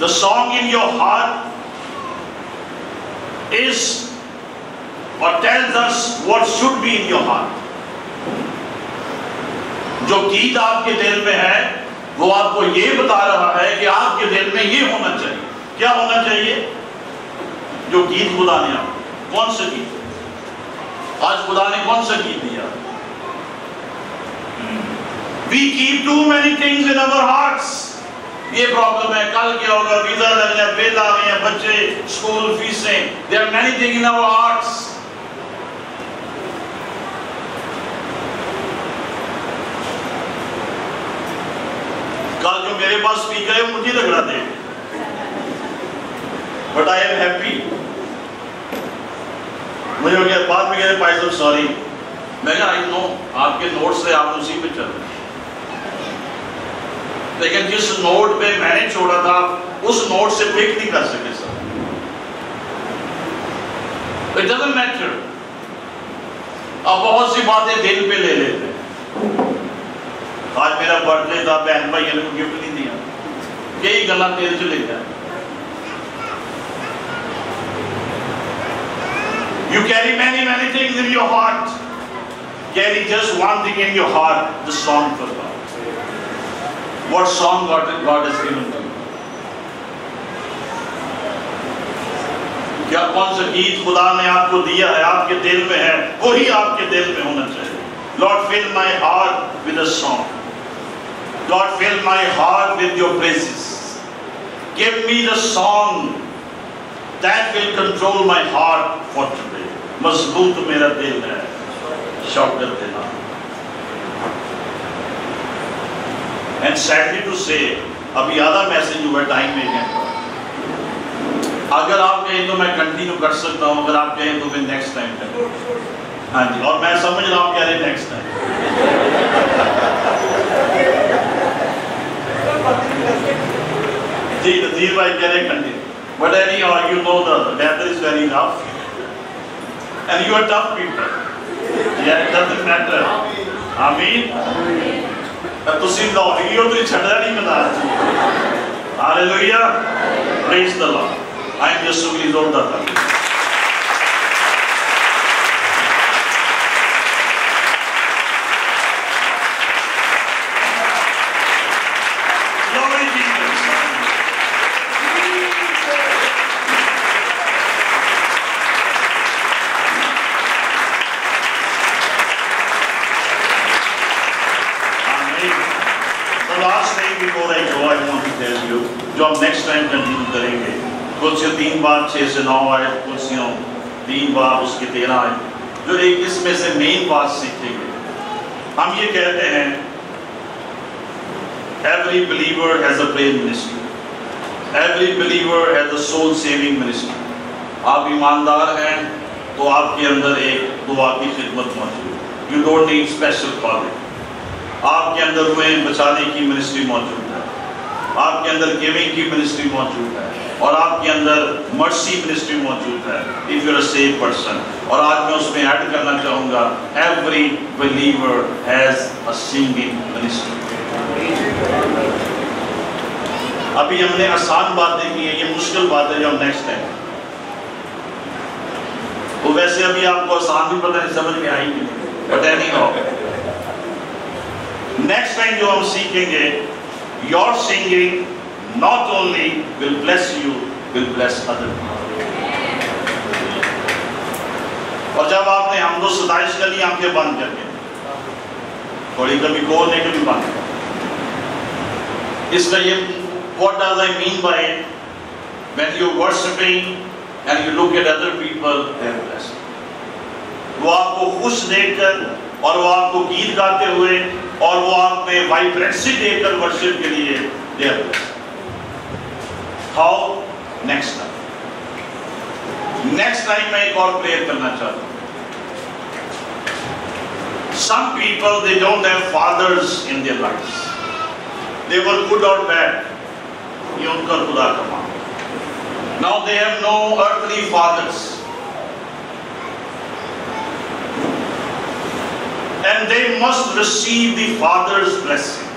The song in your heart is or tells us what should be in your heart. جو گیت آپ کے دل میں ہے، وہ آپ کو یہ بتا رہا ہے کہ آپ کے دل میں یہ ہونا چاہیے۔ کیا ہونا چاہیے؟ جو گیت خدا نے آپ کون سا گیت آج خدا نے کون سا گیت دیا؟ We keep too many things in our hearts. یہ پرابلم ہے، کل کیا ہوگا ویزا لگ جائے بیل آ گئے ہیں بچے، اسکول، فیسیں، there are many things in our hearts. کل جو میرے پاس سپیکر ہے مجھے لگ دے۔ بٹ آئی ایم ہیپی مجھے ہو گیا، بعد میں کہتے پائی صاحب سوری میں کہا آئی نو آپ کے نوٹ سے آپ اسی پہ چل رہے لیکن جس نوٹ پہ میں نے چھوڑا تھا، اس نوٹ سے پک نہیں کر سکے سر It doesn't matter. اب بہت سی باتیں دل پہ لے لیتے ہیں۔ آج میرا برتھ ڈے تھا بہن بھائی نے گفٹ نہیں دیا یہی گلا تیل چ لے گیا You carry many, many things in your heart. Carry just one thing in your heart, the song for God. What song God, God has given to you? کیا کون سا گیت خدا نے آپ کو دیا ہے آپ کے دل میں ہے وہی آپ کے دل میں ہونا چاہیے Lord fill my heart with a song God fill my heart with your praises. Give me the song that will control my heart for today. مضبوط میرا دل ہے شوکت دینا And sadly to say ابھی آدھا میسیج ہوا ٹائم میں گئے اگر آپ کہیں تو میں کنٹینیو کر سکتا ہوں اگر آپ کہیں تو میں نیکسٹ ٹائم کریں ہاں جی اور میں سمجھ رہا ہوں کہہ رہے نیکسٹ ٹائم جی نذیر بھائی کہہ رہے کنٹینیو بٹ اینی اور you know the weather is very rough And you are tough people. Yeah, it doesn't matter. Amen. ਤਾਂ ਤੁਸੀਂ ਲਾਹੌਰੀ ਹੋ ਤੁਸੀਂ ਛੱਡਦਾ ਨਹੀਂ ਮੈਦਾਨ ਚ hallelujah praise the lord I am Yisu ਦੀ ਜ਼ੋਰਦਾਰ ਤਾਲੀ جو ہم نیکس ٹائم کنٹینیو کریں گے کل تین بار چھ سے نو آئے کلسیوں، تین بار اس کے تیرہ آئے، جو ایک اس میں سے مین بات سیکھیں گے۔ ہم یہ کہتے ہیں every believer has a prayer ministry every believer has a soul saving ministry آپ ایماندار ہیں تو آپ کے اندر ایک دعا کی خدمت موجود you don't need special college آپ کے اندر ہوئے بچانے کی منسٹری موجود آپ کے اندر گیونگ کی منسٹری موجود ہے اور آپ کے اندر مرسی منسٹری موجود ہے if you're a safe person اور آج میں اس میں ایڈ کرنا چاہوں گا every believer has a singing ministry ابھی ہم نے آسان باتیں کی ہیں یہ مشکل بات ہے جو ہم نیکسٹ ٹائم تو ویسے ابھی آپ کو آسان بھی پتہ نہیں، سمجھ میں آئی but anyhow next time جو ہم سیکھیں گے your singing not only will bless you, will bless other people. اور جب آپ نے حمد و ستائش کر لی آنکھیں بند کر کے تھوڑی کبھی گول نہیں کبھی بند اس کا یہ what does I mean by it? When you're worshipping and you look at other people, they're blessed. وہ آپ کو خوش دیکھ کر اور وہ آپ کو گیت گاتے ہوئے اور وہ آپ میں وائبریسی دے کر ورشپ کے لیے دے how next time next time میں ایک اور پریئر کرنا چاہتا ہوں۔ Some people they don't have fathers in their life they were good or bad یہ ان کا خدا کما now they have no earthly fathers and they must receive the Father's blessing.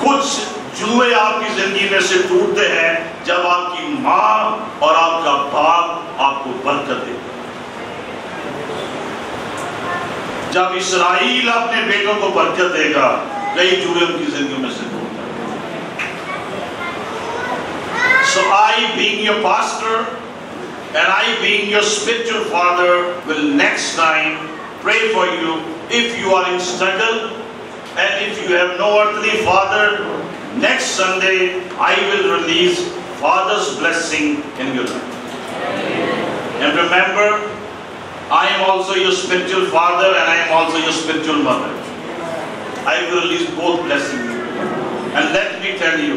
کچھ جلوے آپ کی زندگی میں سے ٹوٹتے ہیں جب آپ کی ماں اور آپ کا باپ آپ کو برکت دے جب اسرائیل اپنے بیٹوں کو برکت دے گا کئی جلوے ان کی زندگی میں سے So I being your pastor And I, being your spiritual father, will next time pray for you if you are in struggle and if you have no earthly father, next Sunday I will release Father's blessing in your life. And remember, I am also your spiritual father and I am also your spiritual mother. I will release both blessings. And let me tell you,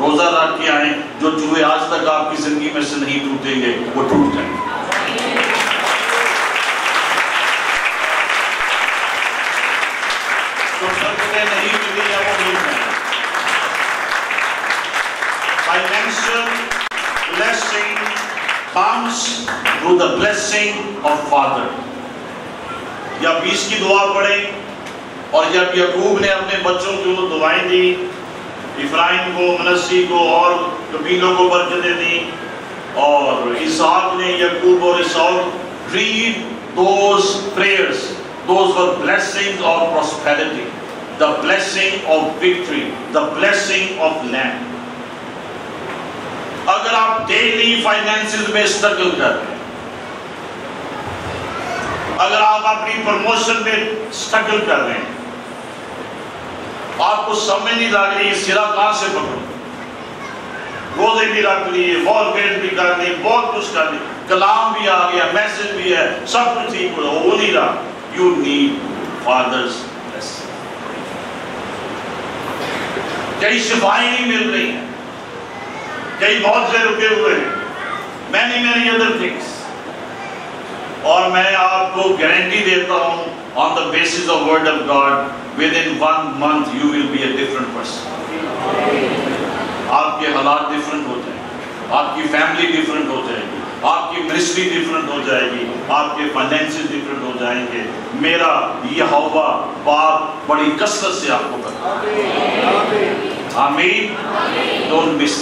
روزہ رکھ کے آئیں جو چوہے آج تک آپ کی زندگی میں سے نہیں ٹوٹیں گے، وہ ٹوٹ جائیں گے۔ نہیں ملی وہ blessing through the blessing of father. یا بیس کی دعا پڑھیں اور جب یعقوب نے اپنے بچوں کی انہوں دعائیں دی افرائیم کو، منسی کو اور قبیلوں کو برکتیں دیں۔ اور اسحاق نے یعقوب اور Ishaq read those prayers those were blessing اور prosperity the blessing of victory the blessing of land اگر آپ ڈیلی فائنینسز میں اسٹرگل کر رہے ہیں، اگر آپ اپنی پروموشن میں اسٹرگل کر رہے ہیں آپ کو سمجھ نہیں لگ رہی سرا کہاں سے پکڑ روزے بھی رکھ لیے وال پینٹ بھی کر دی، بہت کچھ کر دی۔ کلام بھی آ گیا، میسج بھی ہے، سب کچھ ٹھیک ہو رہا نہیں رہا۔ یو نیڈ فادرس کئی سپاہی نہیں مل رہی ہیں۔ کئی بہت سے رکے ہوئے ہیں۔ مینی مینی ادر تھنگس اور میں آپ کو گارنٹی دیتا ہوں on the basis of word of God within one month you will be a different person آپ کے حالات different ہو جائیں آپ کی family different ہو جائیں آپ کی ministry different ہو جائے گی آپ کے finances different ہو جائیں گے میرا یہ ہوا بات بڑی کثرت سے آپ کو کرتا آمین ڈونٹ مس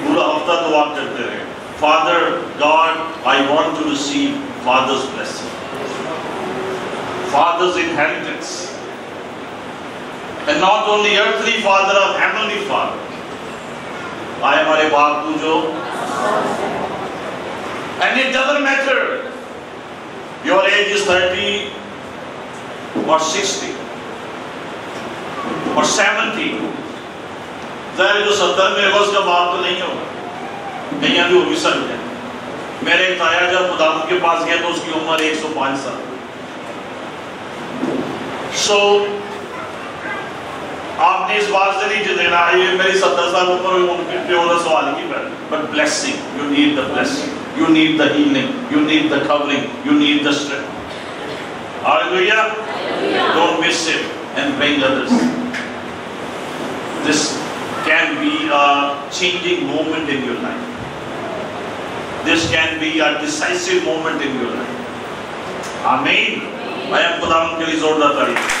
پورا ہفتہ تو آپ کرتے رہے Father God I want to receive father's blessing father's inheritance And not only earthly father, a heavenly father. آئے ہمارے باپ تو جو And it doesn't matter. Your age is 30 or 60 or 70 ظاہر جو ستر میں بس کا باپ تو نہیں ہوگا نہیں ابھی ہو بھی سکتے میرے تایا جب خدا کے پاس گیا تو اس کی عمر ایک سو پانچ سال۔ سو آپ نے اس بات سے نہیں دینا یہ میری ستر سال عمر ہوئی ان پہ ہونا سوال کی پر but blessing you need the blessing you need the healing you need the covering you need the strength hallelujah don't miss it and bring others this can be a changing moment in your life. This can be a decisive moment in your life. Amen. میں خداوند کے لیے زوردار تعریف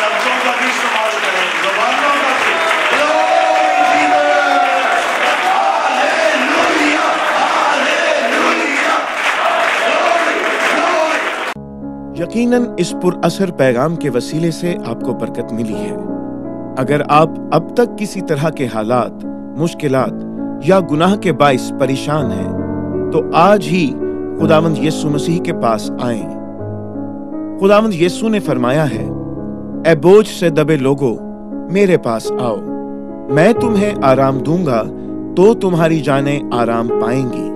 لفظوں کا بھی استعمال کریں زبانوں کا یقیناً اس پر اثر پیغام کے وسیلے سے آپ کو برکت ملی ہے۔ اگر آپ اب تک کسی طرح کے حالات، مشکلات یا گناہ کے باعث پریشان ہیں، تو آج ہی خداوند یسو مسیح کے پاس آئیں۔ خداوند یسو نے فرمایا ہے، اے بوجھ سے دبے لوگو میرے پاس آؤ۔ میں تمہیں آرام دوں گا، تو تمہاری جانیں آرام پائیں گی۔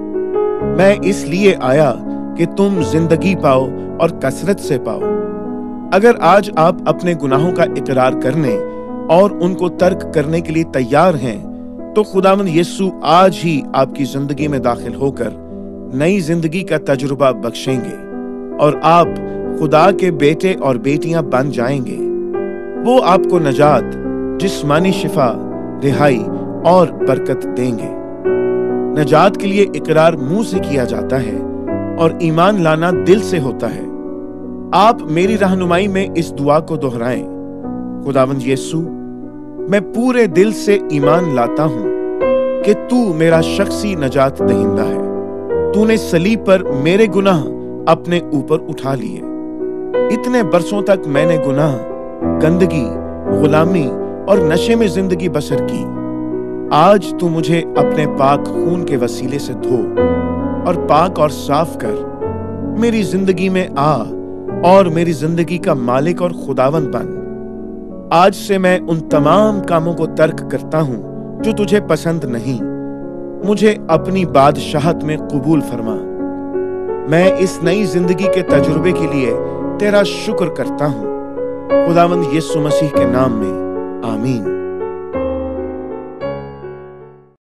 میں اس لیے آیا کہ تم زندگی پاؤ اور کثرت سے پاؤ۔ اگر آج آپ اپنے گناہوں کا اقرار کرنے اور ان کو ترک کرنے کے لیے تیار ہیں، تو خداوند یسو آج ہی آپ کی زندگی میں داخل ہو کر نئی زندگی کا تجربہ بخشیں گے اور آپ خدا کے بیٹے اور بیٹیاں بن جائیں گے۔ وہ آپ کو نجات، جسمانی شفا، رہائی اور برکت دیں گے۔ نجات کے لیے اقرار منہ سے کیا جاتا ہے اور ایمان لانا دل سے ہوتا ہے۔ آپ میری رہنمائی میں اس دعا کو دہرائیں۔ خداوند یسو، میں پورے دل سے ایمان لاتا ہوں کہ تو میرا شخصی نجات دہندہ ہے۔ تو نے سلیب پر میرے گناہ اپنے اوپر اٹھا لیے۔ اتنے برسوں تک میں نے گناہ، گندگی، غلامی اور نشے میں زندگی بسر کی۔ آج تو مجھے اپنے پاک خون کے وسیلے سے دھو اور پاک اور صاف کر۔ میری زندگی میں آ اور میری زندگی کا مالک اور خداون بن۔ آج سے میں ان تمام کاموں کو ترک کرتا ہوں جو تجھے پسند نہیں۔ مجھے اپنی بادشاہت میں قبول فرما۔ میں اس نئی زندگی کے تجربے کے لیے تیرا شکر کرتا ہوں۔ خداوند یسو مسیح کے نام میں، آمین۔